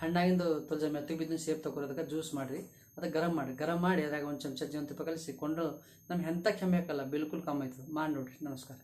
ಹಣ್ಣಾಗಿಂದು ತೊಲ್ಜ ಮೆತ್ತಗೆ ಬಿದ್ದ shape ತಗೋರೋದಕ್ಕೆ juice ಮಾಡಿರಿ. ಅದಕ್ಕೆ ಗರಂ ಮಾಡಿ ಗರಂ ಮಾಡಿ ಅದ್ರಾಗ ಒಂದು ಚಮಚ ಜೀವನ ತುಪ್ಪ ನಮ್ಗೆ ಎಂಥ ಕೆಮ್ಮೆ ಹಾಕಲ್ಲ, ಬಿಲ್ಕುಲ್ ಕಮ್ಮಿ ಆಯ್ತದೆ. ಮಾಡಿ ನೋಡಿರಿ ನಮಸ್ಕಾರ.